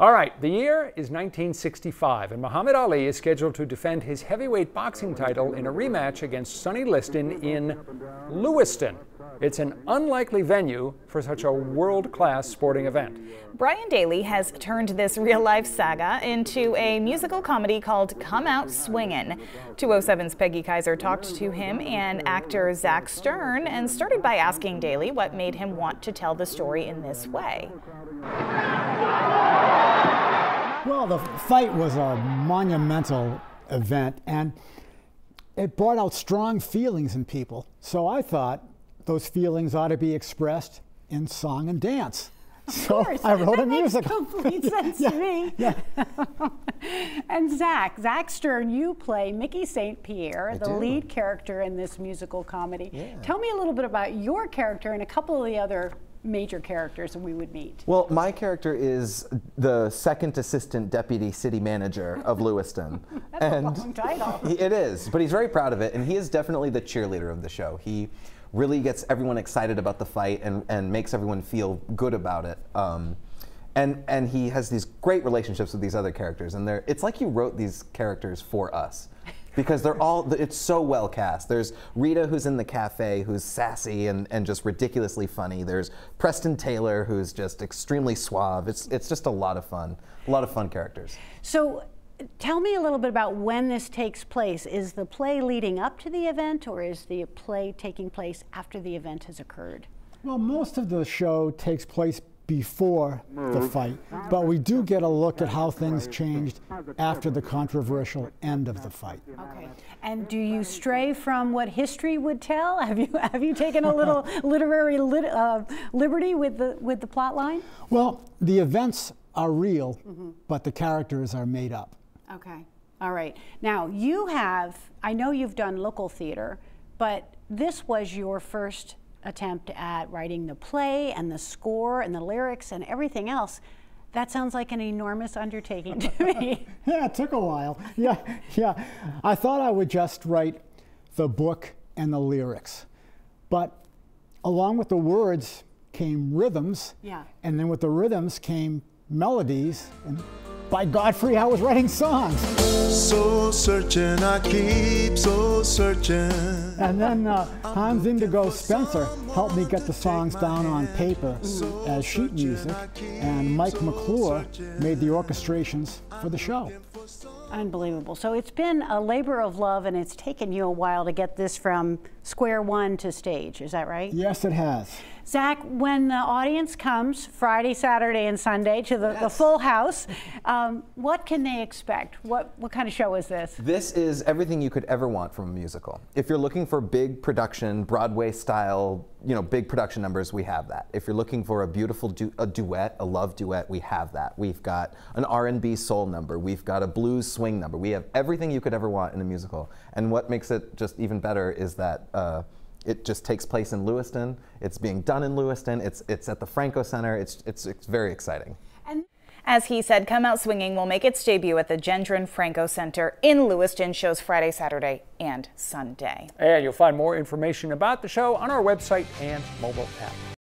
All right, the year is 1965, and Muhammad Ali is scheduled to defend his heavyweight boxing title in a rematch against Sonny Liston in Lewiston. It's an unlikely venue for such a world class sporting event. Brian Daly has turned this real life saga into a musical comedy called Come Out Swingin'. 207's Peggy Kaiser talked to him and actor Zach Stern and started by asking Daly what made him want to tell the story in this way. Well, the fight was a monumental event and it brought out strong feelings in people. So I thought those feelings ought to be expressed in song and dance. Of so course. I wrote that a musical. Makes complete sense yeah, to me. Yeah. and Zach, Zach Stern, you play Mickey St. Pierre, I the do. lead character in this musical comedy. Yeah. Tell me a little bit about your character and a couple of the other major characters that we would meet. Well, my character is the second assistant deputy city manager of Lewiston. That's a long title. He, it is, but he's very proud of it, and he is definitely the cheerleader of the show. He really gets everyone excited about the fight and, and makes everyone feel good about it. Um, and, and he has these great relationships with these other characters, and they're, it's like you wrote these characters for us. Because they're all, it's so well cast. There's Rita, who's in the cafe, who's sassy and, and just ridiculously funny. There's Preston Taylor, who's just extremely suave. It's, it's just a lot of fun. A lot of fun characters. So tell me a little bit about when this takes place. Is the play leading up to the event or is the play taking place after the event has occurred? Well, most of the show takes place before the fight, but we do get a look at how things changed after the controversial end of the fight. Okay. And do you stray from what history would tell? Have you have you taken a little literary lit, uh, liberty with the with the plot line? Well, the events are real, but the characters are made up. Okay. All right. Now, you have, I know you've done local theater, but this was your first attempt at writing the play and the score and the lyrics and everything else. That sounds like an enormous undertaking to me. Yeah, it took a while. Yeah, yeah. I thought I would just write the book and the lyrics. But along with the words came rhythms. Yeah. And then with the rhythms came melodies. And by Godfrey, I was writing songs. So searching, I keep so searching. And then uh, Hans Indigo Spencer helped me get the songs down on paper as sheet music. And Mike McClure made the orchestrations for the show. Unbelievable. So it's been a labor of love and it's taken you a while to get this from square one to stage. Is that right? Yes, it has. Zach, when the audience comes Friday, Saturday, and Sunday to the, the full house, um, what can they expect? What, what kind of show is this? This is everything you could ever want from a musical. If you're looking for big production, Broadway style, you know, big production numbers, we have that. If you're looking for a beautiful du a duet, a love duet, we have that. We've got an R&B soul number. We've got a blues swing number. We have everything you could ever want in a musical. And what makes it just even better is that uh, it just takes place in Lewiston. It's being done in Lewiston. It's, it's at the Franco Center. It's, it's, it's very exciting. And as he said, Come Out Swinging will make its debut at the Gendron Franco Center in Lewiston. Shows Friday, Saturday, and Sunday. And you'll find more information about the show on our website and mobile app.